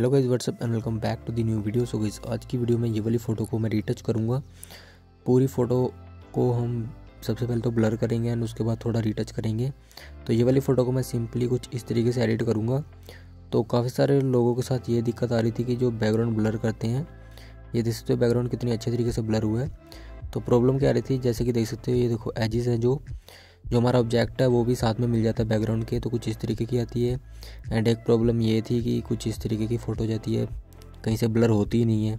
Hello guys what's up and welcome back to the new video so guys आज की video में ये वाली फ़ोटो को मैं रीटच करूँगा। पूरी फ़ोटो को हम सबसे पहले तो ब्लर करेंगे एंड उसके बाद थोड़ा रीटच करेंगे। तो ये वाली फ़ोटो को मैं सिंपली कुछ इस तरीके से एडिट करूँगा। तो काफ़ी सारे लोगों के साथ ये दिक्कत आ रही थी कि जो बैकग्राउंड ब्लर करते हैं, ये देख सकते हो बैकग्राउंड कितनी अच्छे तरीके से ब्लर हुआ है। तो प्रॉब्लम क्या आ रही थी? जैसे कि देख सकते हो, ये देखो एजिस हैं जो। जो हमारा ऑब्जेक्ट है, वो भी साथ में मिल जाता है बैकग्राउंड के तो कुछ इस तरीके की आती है। एंड एक प्रॉब्लम ये थी कि कुछ इस तरीके की फ़ोटो जाती है। कहीं से ब्लर होती ही नहीं है।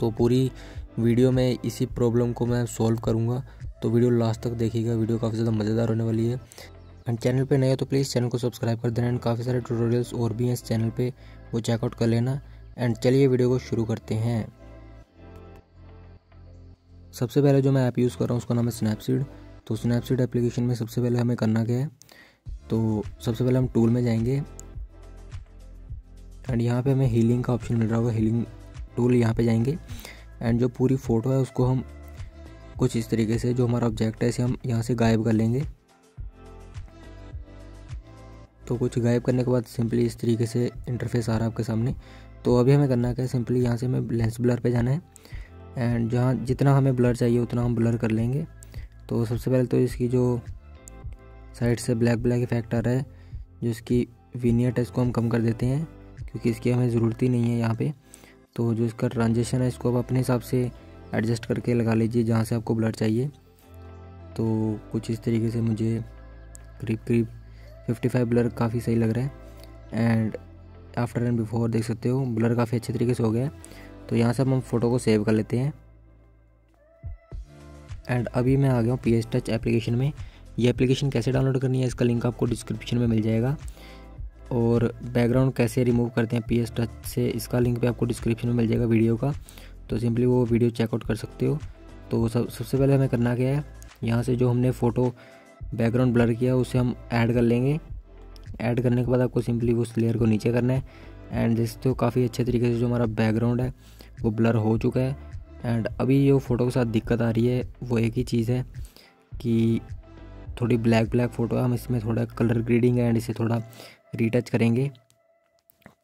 तो पूरी वीडियो में इसी प्रॉब्लम को मैं सॉल्व करूँगा। तो वीडियो लास्ट तक देखिएगा। वीडियो काफ़ी ज़्यादा मज़ेदार होने वाली है। एंड चैनल पे नए हो तो प्लीज़ चैनल को सब्सक्राइब कर देना। एंड काफ़ी सारे ट्यूटोरियल्स और भी हैं इस चैनल पे। वो चेकआउट कर लेना। एंड चलिए वीडियो को शुरू करते हैं। सबसे पहले जो मैं ऐप यूज़ कर रहा हूँ, उसका नाम है स्नैपसीड तो स्नैपसीड एप्लीकेशन में सबसे पहले हमें करना क्या है? तो सबसे पहले हम टूल में जाएँगे। एंड यहाँ पे हमें हीलिंग का ऑप्शन मिल रहा होगा हीलिंग टूल यहाँ पे जाएँगे। एंड जो पूरी फ़ोटो है उसको हम कुछ इस तरीके से, जो हमारा ऑब्जेक्ट है, इसे हम यहाँ से गायब कर लेंगे। तो कुछ गायब करने के बाद सिंपली इस तरीके से इंटरफेस आ रहा है आपके सामने। तो अभी हमें करना क्या है? सिंपली यहाँ से हमें लेंस ब्लर पे जाना है। एंड जहाँ जितना हमें ब्लर चाहिए, उतना हम ब्लर कर लेंगे। तो सबसे पहले तो इसकी जो साइड से ब्लैक ब्लैक इफ़ेक्ट आ रहा है, जो इसकी विनियट है इसको हम कम कर देते हैं, क्योंकि इसकी हमें ज़रूरत ही नहीं है यहाँ पे। तो जो इसका ट्रांजेक्शन है, इसको आप अपने हिसाब से एडजस्ट करके लगा लीजिए जहाँ से आपको ब्लड चाहिए। तो कुछ इस तरीके से मुझे करीब करीब 55 ब्लर काफ़ी सही लग रहा है। एंड आफ्टर एंड बिफोर देख सकते हो ब्लर काफ़ी अच्छे तरीके से हो गया है। तो यहाँ से हम फ़ोटो को सेव कर लेते हैं। एंड अभी मैं आ गया हूँ पी एस टच एप्लीकेशन में। ये एप्लीकेशन कैसे डाउनलोड करनी है, इसका लिंक आपको डिस्क्रिप्शन में मिल जाएगा। और बैकग्राउंड कैसे रिमूव करते हैं पी एस टच से, इसका लिंक भी आपको डिस्क्रिप्शन में मिल जाएगा वीडियो का। तो सिंपली वो वीडियो चेकआउट कर सकते हो। तो सब, सबसे पहले हमें करना क्या है, यहाँ से जो हमने फ़ोटो बैकग्राउंड ब्लर किया, उसे हम ऐड कर लेंगे। ऐड करने के बाद आपको सिंपली उस लेयर को नीचे करना है। एंड जैसे तो काफ़ी अच्छे तरीके से जो हमारा बैकग्राउंड है, वो ब्लर हो चुका है। एंड अभी जो फ़ोटो के साथ दिक्कत आ रही है, वो एक ही चीज़ है कि थोड़ी ब्लैक ब्लैक फ़ोटो है। हम इसमें थोड़ा कलर ग्रेडिंग एंड इसे थोड़ा रीटच करेंगे।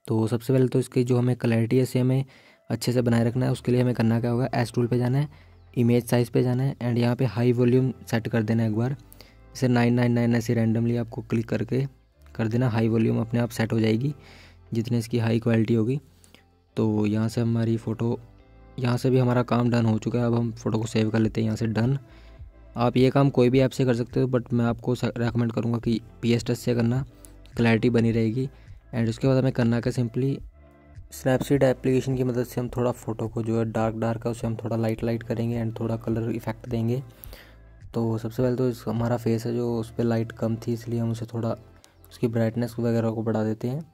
तो सबसे पहले तो इसकी जो हमें क्लैरिटी है, इसे हमें अच्छे से बनाए रखना है। उसके लिए हमें करना क्या होगा? एस टूल पे जाना है इमेज साइज़ पे जाना है एंड यहाँ पे हाई वॉल्यूम सेट कर देना है एक बार। इसे नाइन नाइन नाइन ऐसे रैंडमली आपको क्लिक करके कर देना। हाई वॉल्यूम अपने आप सेट हो जाएगी, जितनी इसकी हाई क्वालिटी होगी। तो यहाँ से हमारी फ़ोटो यहाँ से भी हमारा काम डन हो चुका है। अब हम फ़ोटो को सेव कर लेते हैं यहाँ से डन आप ये काम कोई भी ऐप से कर सकते हो बट मैं आपको रेकमेंड करूँगा कि पी एस से करना। क्लैरिटी बनी रहेगी। एंड उसके बाद हमें करना क्या सिंपली स्नैपसीड एप्लीकेशन की मदद से हम थोड़ा फ़ोटो को जो है डार्क डार्क है, उसे हम थोड़ा लाइट लाइट करेंगे एंड थोड़ा कलर इफ़ेक्ट देंगे। तो सबसे पहले तो हमारा फेस है जो उस पर लाइट कम थी, इसलिए हम उसे थोड़ा उसकी ब्राइटनेस वगैरह को बढ़ा देते हैं।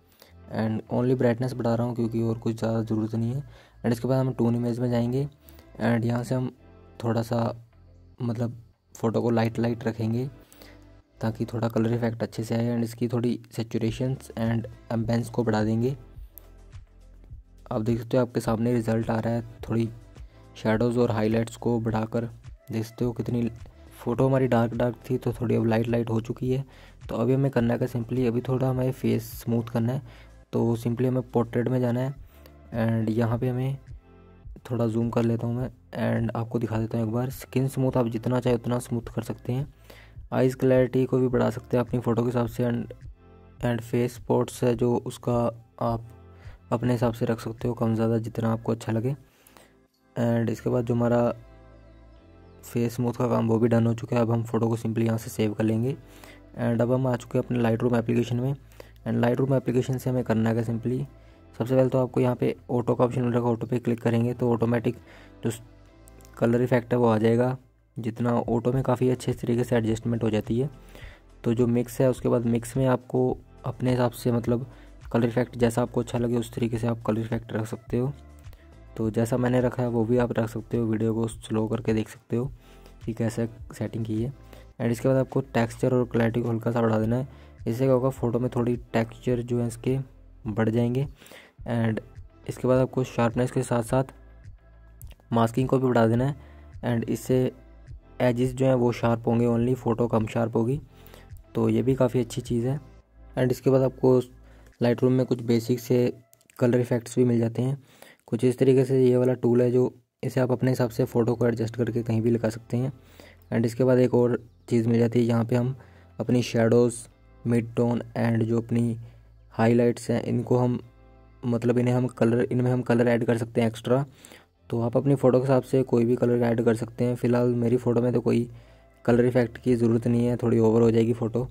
एंड ओनली ब्राइटनेस बढ़ा रहा हूँ क्योंकि और कुछ ज़्यादा ज़रूरत नहीं है। एंड इसके बाद हम टून इमेज में जाएँगे एंड यहाँ से हम थोड़ा सा मतलब फ़ोटो को लाइट लाइट रखेंगे ताकि थोड़ा कलर इफ़ेक्ट अच्छे से आए एंड इसकी थोड़ी सेचुरेशंस एंड एम्बेंस को बढ़ा देंगे। आप देख सकते हो आपके सामने रिज़ल्ट आ रहा है, थोड़ी शेडोज़ और हाईलाइट्स को बढ़ाकर देख सकते हो कितनी फ़ोटो हमारी डार्क डार्क थी तो थोड़ी अब लाइट लाइट हो चुकी है। तो अभी हमें करना है सिंपली अभी थोड़ा हमें फेस स्मूथ करना है तो सिंपली हमें पोर्ट्रेट में जाना है। एंड यहाँ पे हमें थोड़ा जूम कर लेता हूँ मैं। एंड आपको दिखा देता हूँ एक बार। स्किन स्मूथ आप जितना चाहे उतना स्मूथ कर सकते हैं। आइज़ क्लैरिटी को भी बढ़ा सकते हैं अपनी फ़ोटो के हिसाब से। एंड एंड फेस स्पॉट्स है जो उसका आप अपने हिसाब से रख सकते हो कम ज़्यादा जितना आपको अच्छा लगे। एंड इसके बाद जो हमारा फेस स्मूथ का काम वो भी डन हो चुका है। अब हम फ़ोटो को सिंपली यहाँ से सेव कर लेंगे। एंड अब हम आ चुके हैं अपने लाइट रूम एप्लीकेशन में। एंड लाइट रूम एप्लीकेशन से हमें करना है सिंपली सबसे पहले तो आपको यहाँ पे ऑटो का ऑप्शन मिल रहा ऑटो पे क्लिक करेंगे तो ऑटोमेटिक जो कलर इफ़ेक्ट है वो आ जाएगा। जितना ऑटो में काफ़ी अच्छे तरीके से एडजस्टमेंट हो जाती है। तो जो मिक्स है, उसके बाद मिक्स में आपको अपने हिसाब से मतलब कलर इफ़ेक्ट जैसा आपको अच्छा लगे, उस तरीके से आप कलर इफ़ेक्ट रख सकते हो। तो जैसा मैंने रखा है, वो भी आप रख सकते हो। वीडियो को स्लो करके देख सकते हो कि कैसे सेटिंग की है। एंड इसके बाद आपको टेक्सचर और क्लैरिटी को हल्का सा बढ़ा देना है। इससे क्या होगा फ़ोटो में थोड़ी टेक्सचर जो है, इसके बढ़ जाएँगे। एंड इसके बाद आपको शार्पनेस के साथ साथ मास्किंग को भी बढ़ा देना है। एंड इससे एजिस जो हैं वो शार्प होंगे ओनली फ़ोटो कम शार्प होगी। तो ये भी काफ़ी अच्छी चीज़ है। एंड इसके बाद आपको लाइट रूम में कुछ बेसिक से कलर इफ़ेक्ट्स भी मिल जाते हैं। कुछ इस तरीके से ये वाला टूल है जो इसे आप अपने हिसाब से फ़ोटो को एडजस्ट करके कहीं भी लगा सकते हैं। एंड इसके बाद एक और चीज़ मिल जाती है, यहाँ पे हम अपनी शेडोज़ मिड टोन एंड जो अपनी हाईलाइट्स हैं, इनको हम मतलब इन्हें हम कलर इनमें हम कलर ऐड कर सकते हैं एक्स्ट्रा तो आप अपनी फ़ोटो के हिसाब से कोई भी कलर ऐड कर सकते हैं। फ़िलहाल मेरी फ़ोटो में तो कोई कलर इफ़ेक्ट की ज़रूरत नहीं है, थोड़ी ओवर हो जाएगी फ़ोटो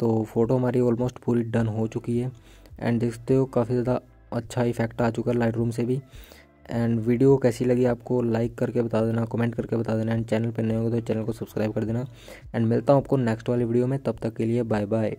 तो फ़ोटो हमारी ऑलमोस्ट पूरी डन हो चुकी है। एंड देखते हो काफ़ी ज़्यादा अच्छा इफ़ेक्ट आ चुका है लाइट रूम से भी। एंड वीडियो कैसी लगी आपको लाइक करके बता देना कमेंट करके बता देना। एंड चैनल पर नए होगा तो चैनल को सब्सक्राइब कर देना। एंड मिलता हूँ आपको नेक्स्ट वाली वीडियो में। तब तक के लिए बाय बाय